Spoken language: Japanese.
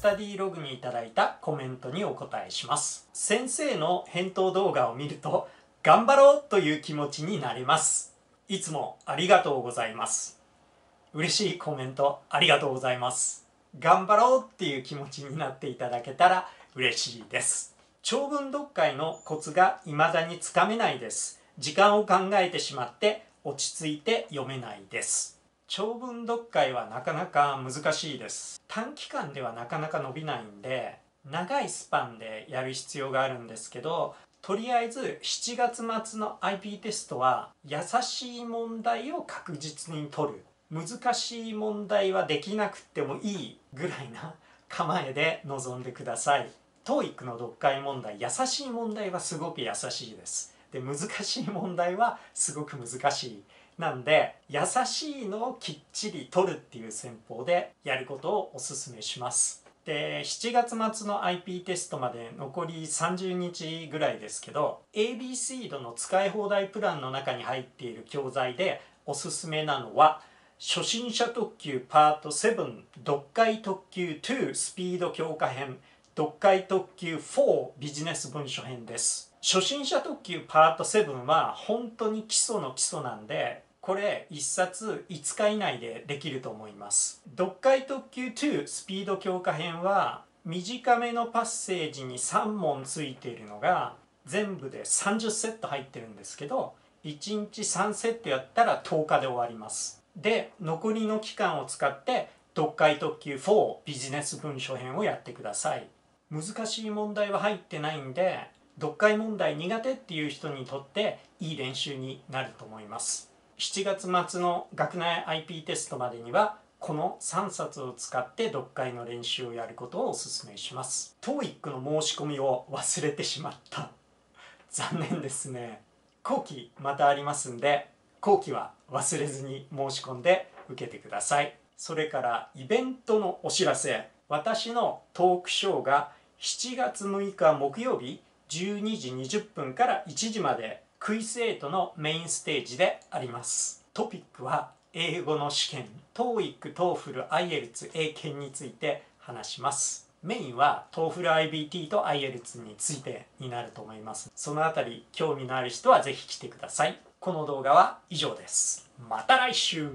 スタディログにいただいたコメントにお答えします。先生の返答動画を見ると頑張ろうという気持ちになれます。いつもありがとうございます。嬉しいコメントありがとうございます。頑張ろうっていう気持ちになっていただけたら嬉しいです。長文読解のコツが未だにつかめないです。時間を考えてしまって落ち着いて読めないです。長文読解はなかなか難しいです。短期間ではなかなか伸びないんで長いスパンでやる必要があるんですけどとりあえず7月末の IP テストは優しい問題を確実に取る。難しい問題はできなくてもいいぐらいな構えで臨んでください。TOEIC の読解問題優しい問題はすごく優しいです。で難しい問題はすごく難しい。なんで優しいのをきっちり取るっていう戦法でやることをおすすめします。で7月末の IP テストまで残り30日ぐらいですけど ABC 度の使い放題プランの中に入っている教材でおすすめなのは初心者特急パート7読解特急2スピード強化編読解特急4ビジネス文書編です。初心者特急パート7は本当に基礎の基礎なんでこれ1冊5日以内でできると思います。読解特急2スピード強化編は短めのパッセージに3問ついているのが全部で30セット入ってるんですけど1日3セットやったら10日で終わります。で残りの期間を使って読解特急4ビジネス文書編をやってください。難しい問題は入ってないんで読解問題苦手っていう人にとっていい練習になると思います。7月末の学内 IP テストまでにはこの3冊を使って読解の練習をやることをお勧めします。TOEIC の申し込みを忘れてしまった。残念ですね。後期またありますんで後期は忘れずに申し込んで受けてください。それからイベントのお知らせ。私のトークショーが7月6日木曜日12時20分から1時までクイズ8のメインステージであります。トピックは英語の試験 TOEIC、TOEFL、IELTS、英検について話します。メインは TOEFL IBT と IELTS についてになると思います。そのあたり興味のある人はぜひ来てください。この動画は以上です。また来週。